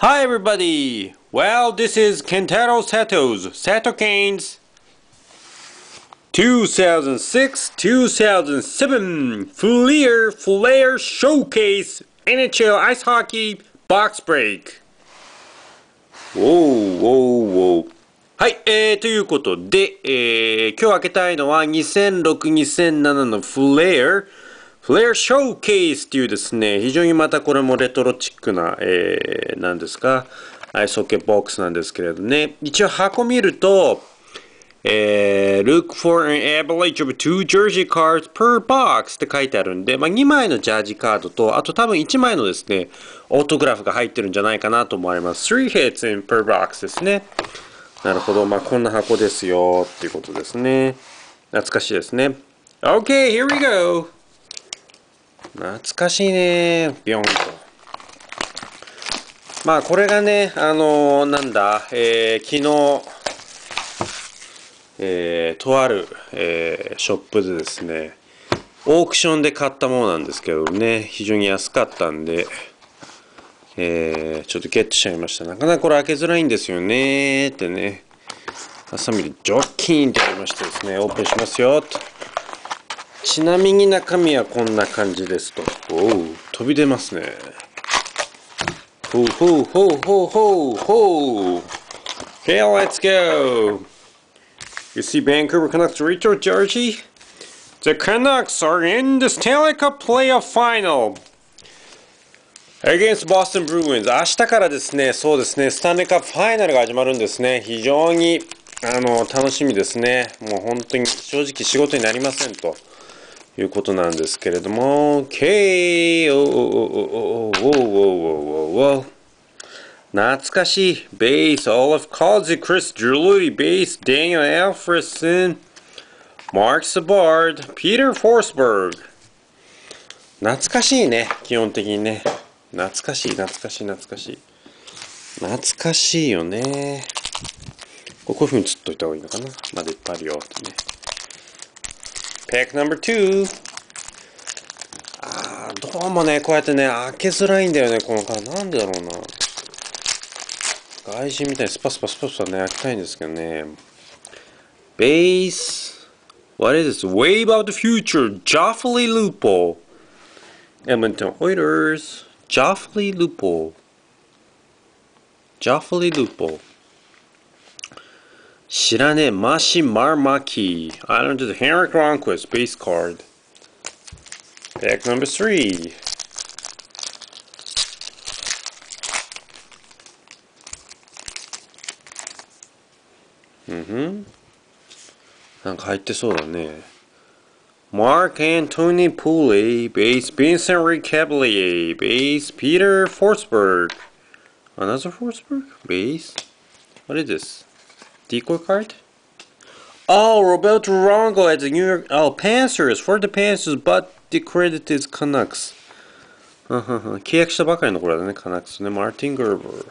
Hi everybody! Well, this is Kentaro Sato's Satoken's 2006-2007 Flair Flair Showcase NHL Ice Hockey Box Break おーおーおーはい、えー、ということで、えー、今日開けたいのは2006-2007のフレアフレアショーケースっていうですね、非常にまたこれもレトロチックな、えー、なんですか、アイスホッケーボックスなんですけれどね、一応箱見ると、えー、look for an average of two jersey cards per box って書いてあるんで、まあ、2枚のジャージカードと、あと多分1枚のですね、オートグラフが入ってるんじゃないかなと思われます。3 hits in per box ですね。なるほど。まあ、こんな箱ですよっていうことですね。懐かしいですね。OK, here we go! 懐かしいね。ビョンと。まあ、これがね、あのー、なんだ、えー、昨日、えー、とある、えー、ショップでですね、オークションで買ったものなんですけどね、非常に安かったんで、えー、ちょっとゲットしちゃいました。なかなかこれ開けづらいんですよねってね。ハサミでジョッキーンってやりましてですね、オープンしますよと。ちなみに中身はこんな感じですと。おお、飛び出ますね。ほうほうほうほうほうほう。Okay, let's go. You see Vancouver Canucks retro jersey? The Canucks are in the Stanley Cup playoff final. against Boston Bruins 明日からですね、そうですね、スタンレーカップファイナルが始まるんですね。非常にあの楽しみですね。もう本当に正直仕事になりませんということなんですけれども、KO! 懐かしい。ベース、オーフ・コーゼ、クリス・ジュルーリー、ベース、ダニエル・エルフレッソン、マーク・サバード、ピーター・フォースバーグ。懐かしいね。基本的にね。懐かしい、懐かしい、懐かしい。懐かしいよね。こういうふうに釣っといた方がいいのかな。まだいっぱいあるよってね。Pick number two. Ah, あー、どうもね、こうやってね、開けづらいんだよね、この缶。なんでだろうな。外人みたいにスパスパスパスパね、開きたいんですけどね。Base, this? Wave of the Future, Joffrey Lupul. Edmonton Oilers, Joffrey Lupul. Joffrey Lupul. Shirane Mashimarmaki. Island to the Henrik Ronquist base card. Pack number three. Mm-hmm. なんか入ってそうだね。Mark Anthony Pooley, base Vincent Lecavalier, base Peter Forsberg. Another Forsberg? Base? What is this? Decoy card? Oh, Roberto Rongo at the New York. Oh, Panthers for the Panthers, but the credit is Canucks. 契約したばかりのこれだね、カナックスね。マーティン・グルバー。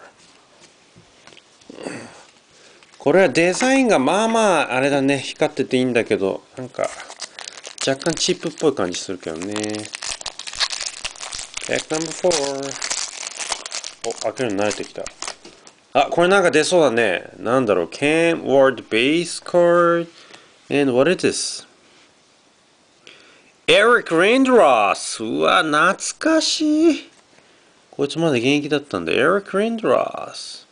これはデザインがまあまああれだね、光ってていいんだけど、なんか若干チップっぽい感じするけどね。Pack number 4。お、開けるの慣れてきた。あ、これなんか出そうだね。なんだろう。Cam Ward Base Card. And what is this? Eric Rindross! うわ、懐かしい。こいつまで現役だったんだ。Eric Rindross.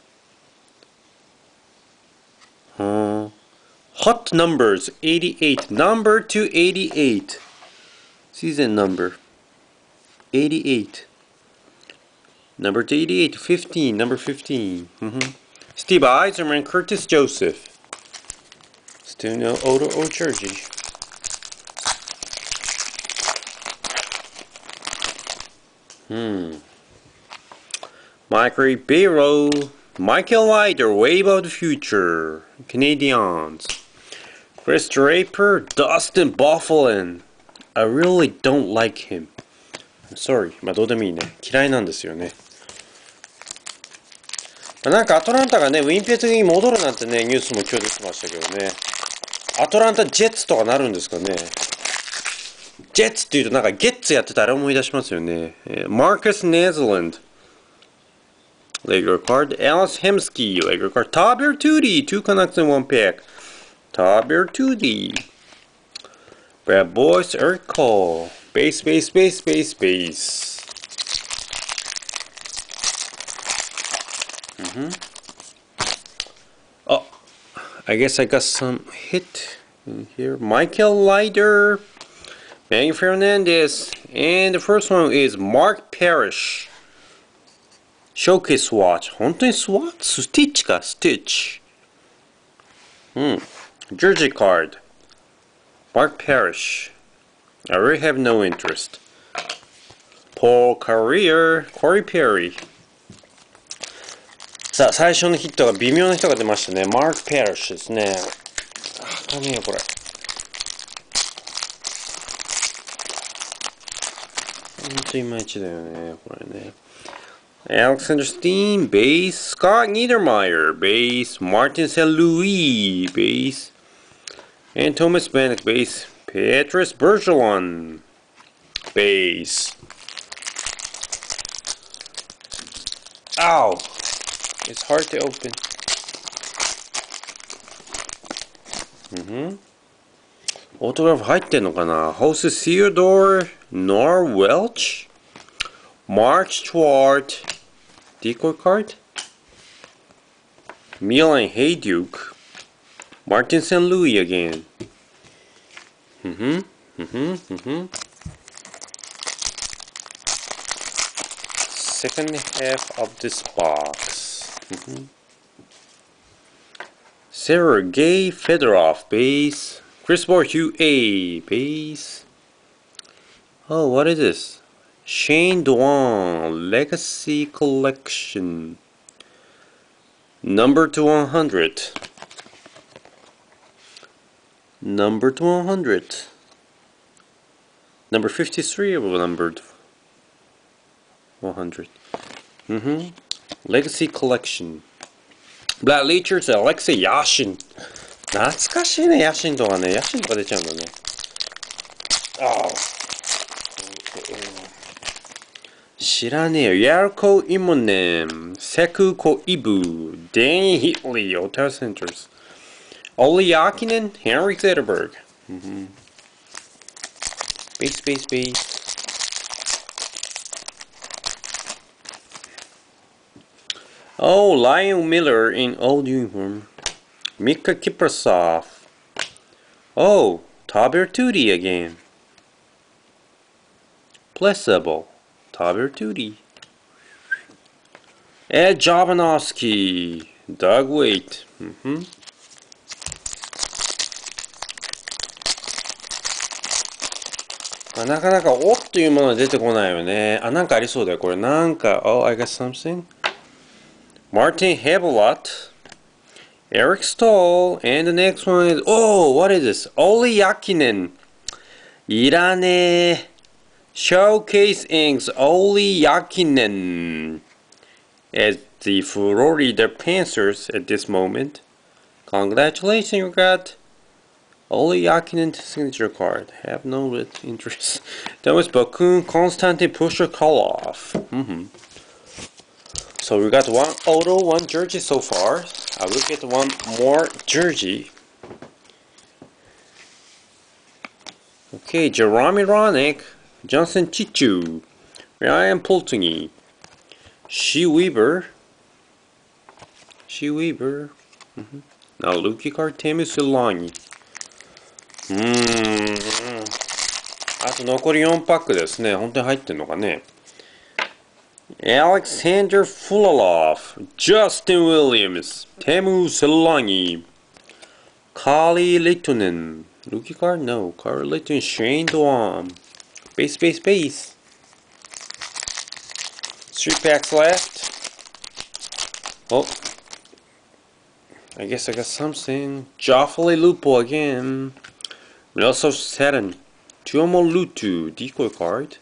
うん。Hot numbers 88. Number to 88. Season number 88. Number 88, 15, number 15. Mm -hmm. Steve Yzerman, Curtis Joseph. Still no Odo or Churchy. Hmm. Mike Ribeiro, Michael Leiter, Wave of the Future, Canadiens. Chris Draper, Dustin Byfuglien. I really don't like him. I'm sorry, ne. なんかアトランタがね、ウィンペイ的に戻るなんてね、ニュースも今日出てましたけどね。アトランタジェッツとかなるんですかね。ジェッツっていうとなんかゲッツやってたら思い出しますよね。マーカス・ネズランド。レギュラーカード、エラス・ヘムスキー、レギュラーカード、ターベル・トゥーディー、2カナックス・1ペック。ターベル・トゥーディー。ブラボイス・エルコー。ベース、ベース、ベース、ベース、ベース。Mm -hmm. Oh, I guess I got some hit in here. Michael Leiter, Manny Fernandez, and the first one is Mark Parrish. Showcase Swatch. 本当に SWAT? Hmm. Jersey card. Mark Parrish. I really have no interest. Paul Kariya. Corey Perry. さあ、最初のヒットが微妙な人が出ましたね。マーク・ペアッシュですね。あ、ダメよ、これ。ほんといまいちだよね、これね。アレクサンダー・スティーン、ベース、スコット・ニーダーマイヤー、ベース、マーティン・セル・ルイー、ベース、ベ、ース、あ It's hard to open. Mm-hmm. オートグラフ入ってんのかな ?Jose Theodore Norwelch Mark Stewart Decoy Card Milan Hejduk Martin St. Louis again Mm-hmm, mm-hmm, mm-hmm Second half of this box mm-hmm. Sergey Fedorov base Chris Hugh A base. Oh, what is this? Shane Doan Legacy Collection. Number to 100. Number to 100. Number 53 of numbered 100. Mm-hmm. Legacy Collection. Black Leechers, Alexei Yashin. 懐かしいね、ヤシンとかね。ヤシンとか出ちゃうんだね。ああ。知らねえよ。ヤルコ・イモネン、セクコ・イブ、デニー・ヒッリー、オタセンターズ、オリ・アキネン、ヘンリー・ゼルバーグ。ベース、ベース、ベース。 Oh, Lion Miller in old uniform. Miikka Kiprusoff. Oh, Tabir Tutti again. Placebo. Tabir Tutti. Ed Jovanovski. Doug Weight. Mm-hmm. Ah, mm -hmm. なかなか、おっというもの出てこないよね。あ、なんかありそうだよ。これ、なんか、oh, I got something? Martin Hebelot. Eric Staal, and the next one is, oh, what is this? Olli Jokinen. Irane. Showcase Inks Olli Jokinen. As the Florida Panthers at this moment. Congratulations, you got Olli Jokinen signature card. Have no interest. That was Bakun Konstantin Pushakolov. Mm -hmm. So we got one auto, one jersey so far. I will get one more jersey. Okay, Jeremy Roenick, Johnson Chichu, Ryan Pultini, Shea Weber, Shea Weber, mm -hmm. now Luki Artemis Solani. Hmm, うーん。あと残り4パックですね。本当に入ってんのかね。Alexander Fulalov, Justin Williams, Teemu Selanne, Kali Littonen, rookie card? No, Carl Litton, Shane Doan, base, base, base. Three packs left. Oh, I guess I got something. Joffrey Lupul again. also Saturn, Tuomo Ruutu, decoy card.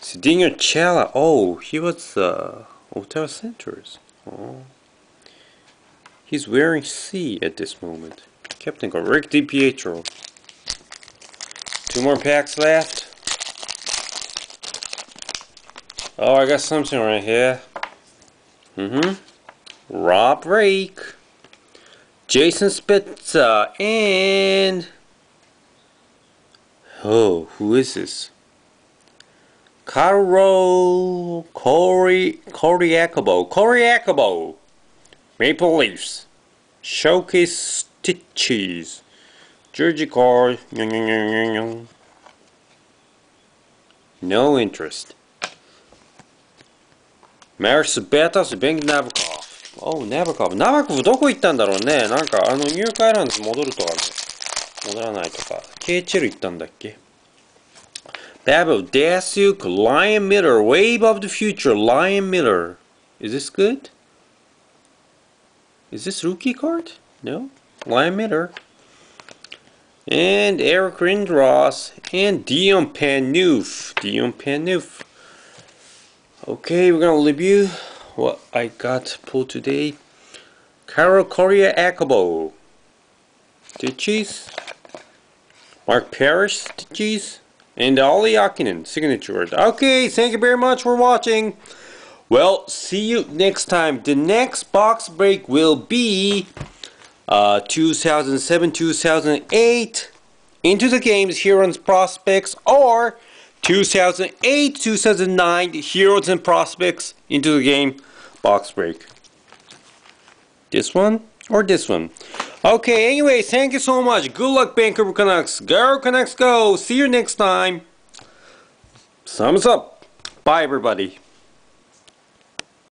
Zdeno Chara. Oh, he was uh, Ottawa Centers. Oh. He's wearing C at this moment. Captain Go Rick DiPietro. Two more packs left. Oh, I got something right here. Mm-hmm. Rob Rake, Jason Spezza, and oh, who is this? カロー、コリ、コリアカボ、コリアカボ、メイプルリーフス、ショーケーススティッチーズ、ジュージコール、ニョニョニョニョニョ。No interest. Maris Betas Bing Nabokov. Oh, どこ行ったんだろうね。なんかあのニューカイランズ戻るとかね。戻らないとか。ケ KHL 行ったんだっけ？Babel, Dasuk, Lion Miller, Wave of the Future, Lion Miller. Is this good? Is this rookie card? No? Lion Miller. And Eric Lindros and Dion Phaneuf. Dion Phaneuf. Okay, we're gonna review what I got pulled today. Carol Correa Akabo. Ditchies. Mark Parrish Ditchies. And Olli Jokinen signature. Okay, thank you very much for watching. Well, see you next time. The next box break will be uh, 2007 2008 into the games Heroes Prospects or 2008 2009 Heroes and Prospects into the game box break. This one or this one? Okay, anyway, thank you so much. Good luck, Vancouver Canucks. Go Canucks, go. See you next time. Thumbs up. Bye, everybody.